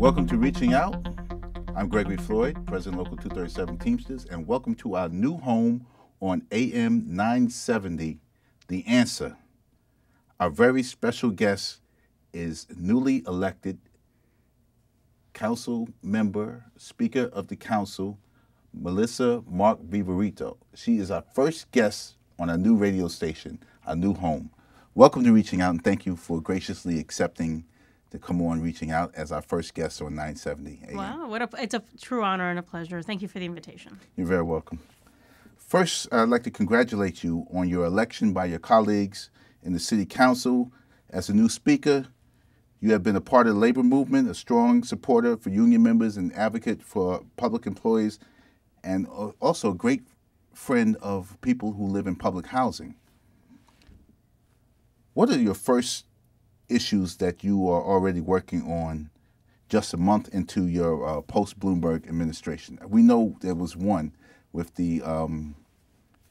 Welcome to Reaching Out. I'm Gregory Floyd, President Local 237 Teamsters, and welcome to our new home on AM 970, The Answer. Our very special guest is newly elected council member, Speaker of the Council, Melissa Mark Viverito. She is our first guest on our new radio station, our new home. Welcome to Reaching Out, and thank you for graciously accepting to come on Reaching Out as our first guest on 970 AM. Wow, what a, it's a true honor and a pleasure. Thank you for the invitation. You're very welcome. First, I'd like to congratulate you on your election by your colleagues in the City Council as a new Speaker. You have been a part of the labor movement, a strong supporter for union members and advocate for public employees, and also a great friend of people who live in public housing. What are your first issues that you are already working on just a month into your uh, post Bloomberg administration? We know there was one with the um,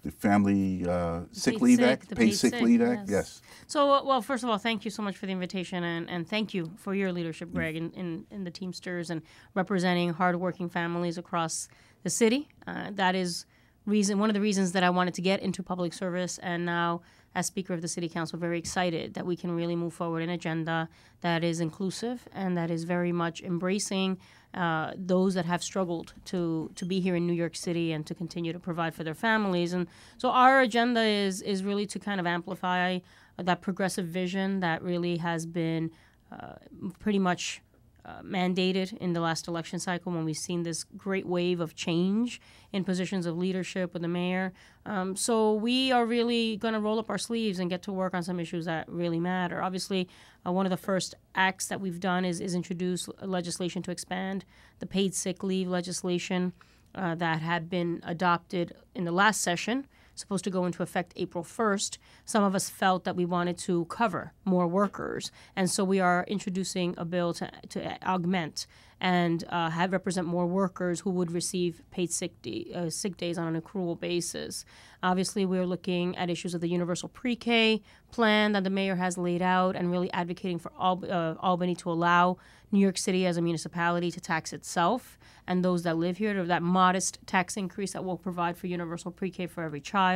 the Family uh, Sick Paid Leave sick, Act, the Paid paid Sick sick, Leave Act. yes. Yes. So, uh, well, first of all, thank you so much for the invitation, and, and thank you for your Mm. leadership, Greg, in, in, in the Teamsters and representing hardworking families across the city. Uh, that is reason one of the reasons that I wanted to get into public service, and now as Speaker of the City Council, very excited that we can really move forward an agenda that is inclusive and that is very much embracing uh, those that have struggled to to be here in New York City and to continue to provide for their families. And so our agenda is is really to kind of amplify that progressive vision that really has been uh, pretty much uh, mandated in the last election cycle when we've seen this great wave of change in positions of leadership with the mayor. Um, so we are really going to roll up our sleeves and get to work on some issues that really matter. Obviously, uh, one of the first acts that we've done is, is introduce legislation to expand the paid sick leave legislation uh, that had been adopted in the last session supposed to go into effect April 1st, some of us felt that we wanted to cover more workers. And so we are introducing a bill to, to augment and uh, have represent more workers who would receive paid sick, day, uh, sick days on an accrual basis. Obviously, we're looking at issues of the universal pre K plan that the mayor has laid out and really advocating for Al- uh, Albany to allow New York City as a municipality to tax itself and those that live here, to that modest tax increase that will provide for universal pre K for every child.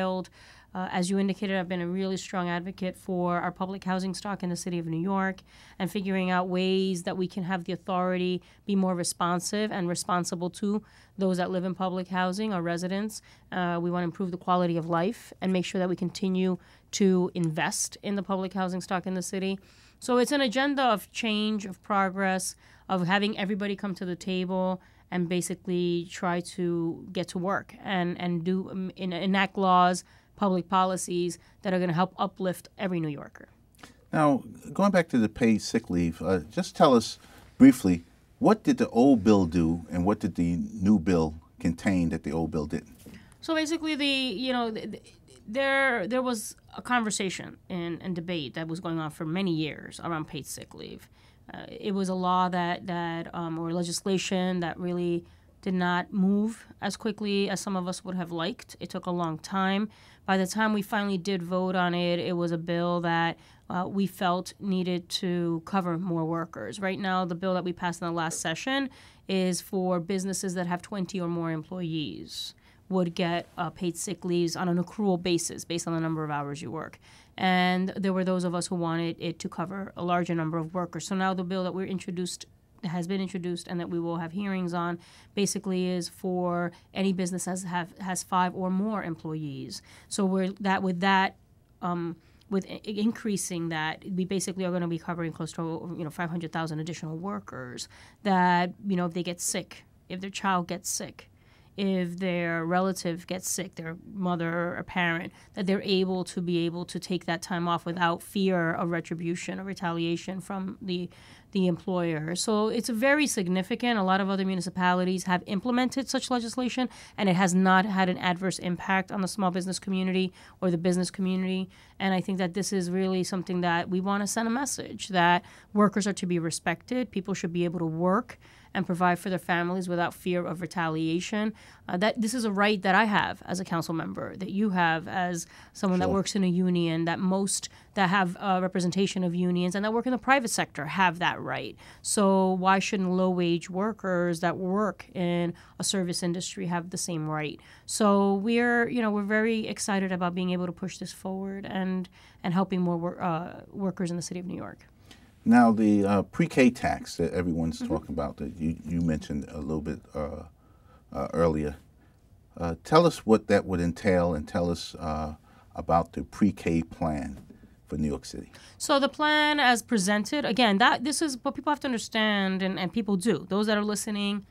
Uh, as you indicated, I've been a really strong advocate for our public housing stock in the city of New York and figuring out ways that we can have the authority be more responsive and responsible to those that live in public housing, our residents. Uh, we want to improve the quality of life and make sure that we continue to invest in the public housing stock in the city. So it's an agenda of change, of progress, of having everybody come to the table and basically try to get to work and, and do um, en- enact laws, public policies that are going to help uplift every New Yorker. Now, going back to the paid sick leave, uh, just tell us briefly what did the old bill do and what did the new bill contain that the old bill didn't? So basically, the you know th- th- there there was a conversation and, and debate that was going on for many years around paid sick leave. Uh, it was a law that that um, or legislation that really did not move as quickly as some of us would have liked. It took a long time. By the time we finally did vote on it, it was a bill that uh, we felt needed to cover more workers. Right now, the bill that we passed in the last session is for businesses that have 20 or more employees would get uh, paid sick leaves on an accrual basis based on the number of hours you work. And there were those of us who wanted it to cover a larger number of workers. So now the bill that we're introduced has been introduced and that we will have hearings on basically is for any business has have has five or more employees. So we're that with that um, with increasing that, we basically are going to be covering close to you know 500,000 additional workers that you know if they get sick, if their child gets sick, if their relative gets sick, their mother or parent, that they're able to be able to take that time off without fear of retribution or retaliation from the the employer. So it's very significant. A lot of other municipalities have implemented such legislation, and it has not had an adverse impact on the small business community or the business community. And I think that this is really something that we want to send a message that workers are to be respected, people should be able to work and provide for their families without fear of retaliation. Uh, that this is a right that I have as a council member, that you have as someone sure. that works in a union, that most that have uh, representation of unions and that work in the private sector have that right. So why shouldn't low wage workers that work in a service industry have the same right? So we're you know we're very excited about being able to push this forward and and helping more wor- uh, workers in the city of New York. Now the uh, pre-K tax that everyone's mm-hmm. talking about that you, you mentioned a little bit uh, uh, earlier. Uh, tell us what that would entail and tell us about the pre-K plan for New York City? So the plan as presented, again, that this is what people have to understand, and, and people do. Those that are listening,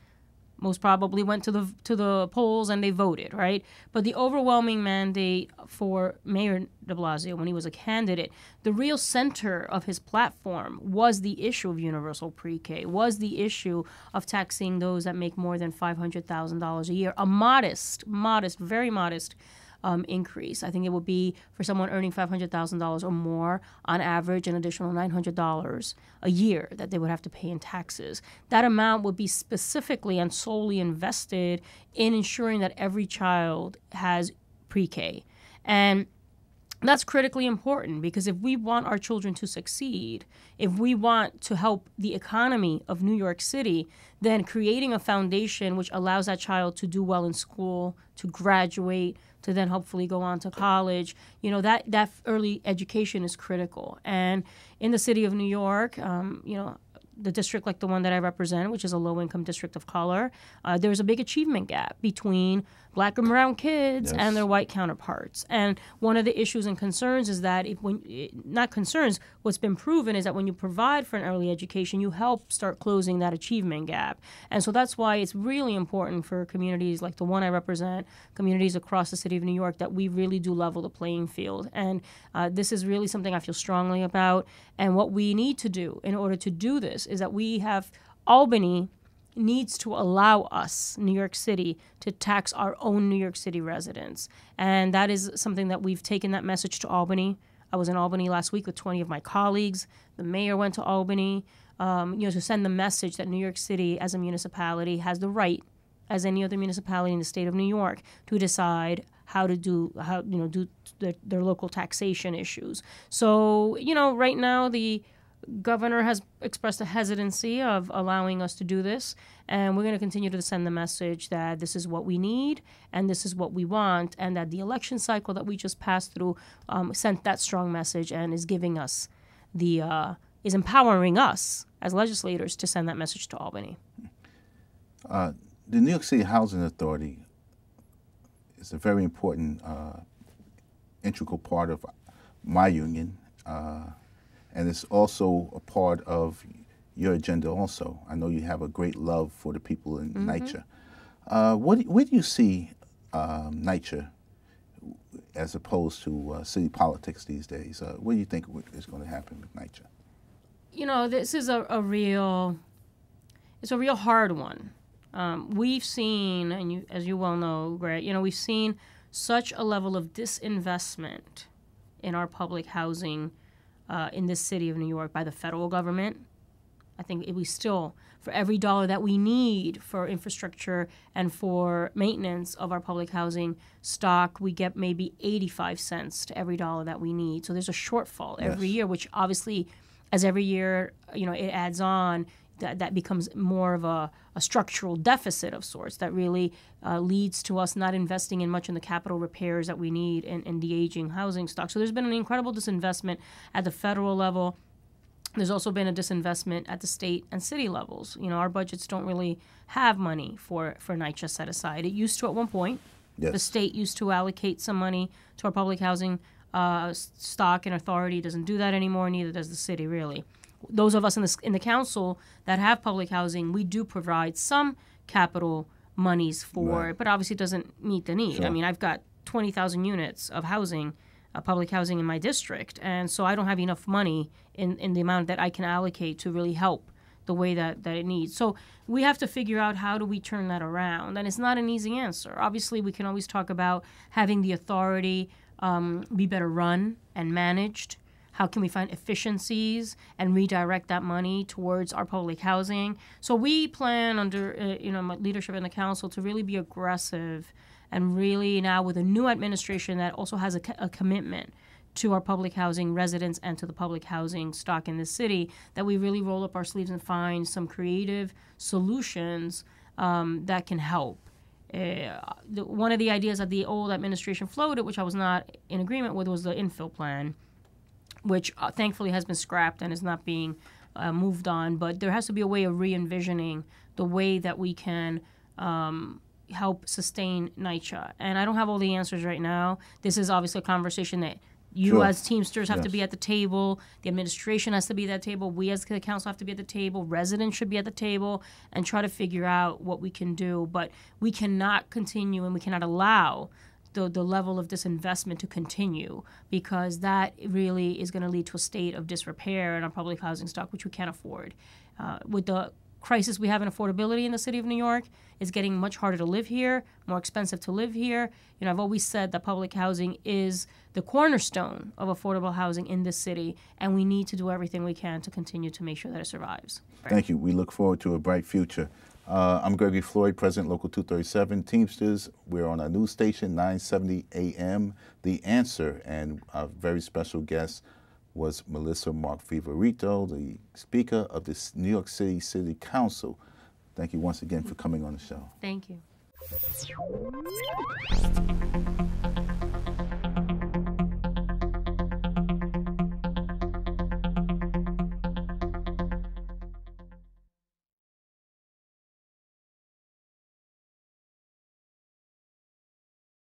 most probably went to the to the polls and they voted, right? But the overwhelming mandate for Mayor De Blasio when he was a candidate, the real center of his platform was the issue of universal pre-K, was the issue of taxing those that make more than five hundred thousand dollars a year, a modest, modest, very modest um, increase. I think it would be for someone earning $500,000 or more on average an additional $900 a year that they would have to pay in taxes. That amount would be specifically and solely invested in ensuring that every child has pre K. And that's critically important because if we want our children to succeed, if we want to help the economy of New York City, then creating a foundation which allows that child to do well in school, to graduate, to then hopefully go on to college. You know that that early education is critical. And in the city of New York, um, you know, the district like the one that I represent, which is a low income district of color, uh, there's a big achievement gap between black and brown kids yes. and their white counterparts. And one of the issues and concerns is that if when not concerns, what's been proven is that when you provide for an early education, you help start closing that achievement gap. And so that's why it's really important for communities like the one I represent, communities across the city of New York, that we really do level the playing field. And uh, this is really something I feel strongly about. And what we need to do in order to do this is that we have Albany needs to allow us, New York City, to tax our own New York City residents. And that is something that we've taken that message to Albany. I was in Albany last week with 20 of my colleagues. The mayor went to Albany, um, you know, to send the message that New York City, as a municipality, has the right, as any other municipality in the state of New York, to decide how to do how you know do their, their local taxation issues. So you know, right now the governor has expressed a hesitancy of allowing us to do this, and we're going to continue to send the message that this is what we need and this is what we want, and that the election cycle that we just passed through um, sent that strong message and is giving us the uh, is empowering us as legislators to send that message to Albany. Uh, the New York City Housing Authority is a very important, uh, integral part of my union. And it's also a part of your agenda also. I know you have a great love for the people in mm-hmm. NYCHA. Uh, what, where do you see um, NYCHA as opposed to uh, city politics these days? Uh, what do you think is going to happen with NYCHA? You know, this is a, a real, it's a real hard one. Um, we've seen, and you, as you well know, Greg, you know, we've seen such a level of disinvestment in our public housing uh, in this city of New York by the federal government. I think we still, for every dollar that we need for infrastructure and for maintenance of our public housing stock, we get maybe 85 cents to every dollar that we need. So there's a shortfall yes. every year, which obviously, as every year, you know, it adds on, that, that becomes more of a, a structural deficit of sorts that really uh, leads to us not investing in much in the capital repairs that we need in, in the aging housing stock. So there's been an incredible disinvestment at the federal level. There's also been a disinvestment at the state and city levels. You know, our budgets don't really have money for, for NYCHA set aside. It used to at one point. Yes. The state used to allocate some money to our public housing uh, stock and authority. It doesn't do that anymore, neither does the city, really those of us in the, in the council that have public housing, we do provide some capital monies for it, but obviously it doesn't meet the need. Sure. I mean, I've got 20,000 units of housing, uh, public housing in my district, and so I don't have enough money in, in the amount that I can allocate to really help the way that, that it needs. So we have to figure out how do we turn that around, and it's not an easy answer. Obviously, we can always talk about having the authority um, be better run and managed how can we find efficiencies and redirect that money towards our public housing. So we plan under uh, you know my leadership in the council to really be aggressive and really now with a new administration that also has a, a commitment to our public housing residents and to the public housing stock in the city that we really roll up our sleeves and find some creative solutions um, that can help. Uh, the, one of the ideas that the old administration floated, which I was not in agreement with, was the infill plan, which uh, thankfully has been scrapped and is not being uh, moved on. But there has to be a way of re envisioning the way that we can. Um, help sustain NYCHA. And I don't have all the answers right now. This is obviously a conversation that you Sure. as Teamsters have to be at the table. The administration has to be at that table. We as the council have to be at the table. Residents should be at the table and try to figure out what we can do. But we cannot continue and we cannot allow the, the level of disinvestment to continue because that really is going to lead to a state of disrepair in our public housing stock, which we can't afford. Uh, with the crisis we have in affordability in the city of New York, it's getting much harder to live here, more expensive to live here. You know, I've always said that public housing is the cornerstone of affordable housing in this city, and we need to do everything we can to continue to make sure that it survives. Thank you. We look forward to a bright future. Uh, I'm Gregory Floyd, President Local 237 Teamsters. We're on our news station, 970 AM. The Answer, and our very special guest was Melissa Mark Viverito, the Speaker of the New York City City Council. Thank you once again for coming on the show. Thank you.